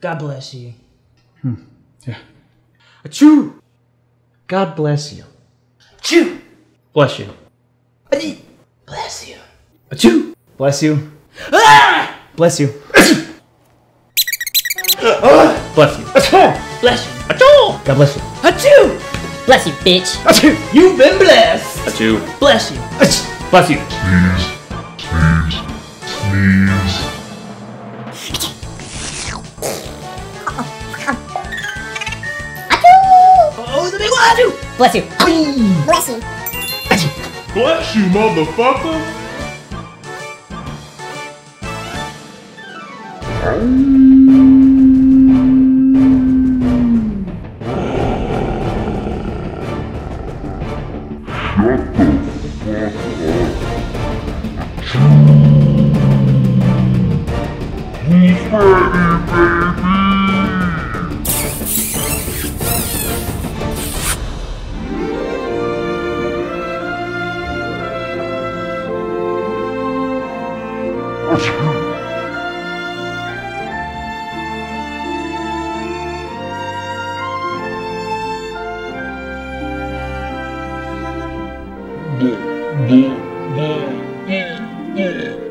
God bless you. Hmm. Yeah. Achoo! God bless you. Chew. Bless you. Achoo! Bless you. Achoo! Bless you. Ah! Bless you. Bless you. Bless you. Achoo! God bless you. Achoo! Bless you, bitch. Achoo! You've been blessed. Achoo! Bless you. Ach- Bless you. Oh, the big one. Bless you. Bless you. Bless you, motherfucker! Yeah.